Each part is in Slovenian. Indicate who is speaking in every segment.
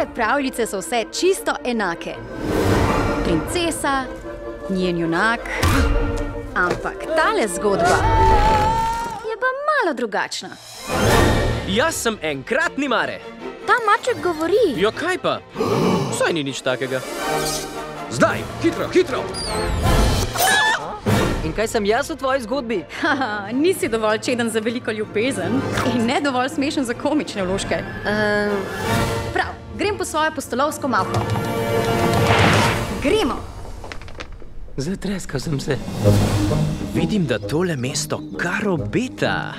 Speaker 1: Pored pravljice so vse čisto enake. Princesa, njen junak. Ampak tale zgodba je pa malo drugačna.
Speaker 2: Jaz sem enkratni mare.
Speaker 1: Ta maček govori.
Speaker 2: Jo kaj pa? Saj ni nič takega.
Speaker 3: Zdaj, hitro, hitro!
Speaker 4: In kaj sem jaz v tvoji zgodbi?
Speaker 1: Haha, nisi dovolj čeden za veliko ljubezen in ne dovolj smešen za komične vložke.
Speaker 4: Uh,
Speaker 1: Prav, grem po svojo postolovsko malho. Gremo!
Speaker 2: Zatreskal sem se. Vidim, da tole mesto kar obeta.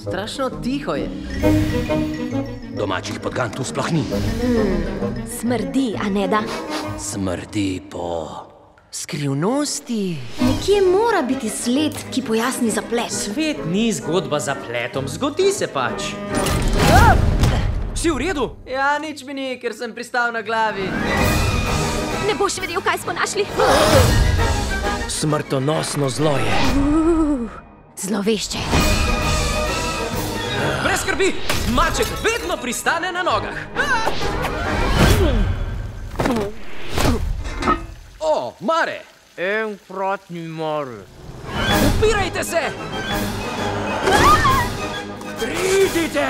Speaker 4: strašno tiho je.
Speaker 3: Domačih podgan tu sploh ni.
Speaker 1: Smrdi, a ne da?
Speaker 3: Smrdi po...
Speaker 4: Skrivnosti.
Speaker 1: Nekje mora biti sled, ki pojasni zaplet.
Speaker 2: Svet ni zgodba za pletom, zgodi se pač. Si v redu?
Speaker 4: Ja, nič mi ni, ker sem pristal na glavi.
Speaker 1: Ne boš vedel, kaj smo našli.
Speaker 2: Smrtonosno zlo je.
Speaker 1: Zlovešče.
Speaker 2: Brez skrbi, maček vedno pristane na nogah.
Speaker 3: O, Mare!
Speaker 4: Enkratni mor.
Speaker 2: Upirajte se! Pridite!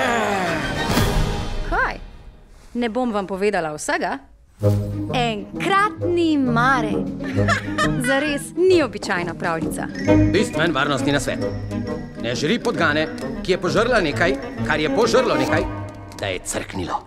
Speaker 1: Ne bom vam povedala vsega. Enkratni mare. Zares ni običajna pravljica.
Speaker 3: Bistven varnostni nasvet. Ne žri podgane, ki je požrla nekaj, kar je požrlo nekaj, da je crknilo.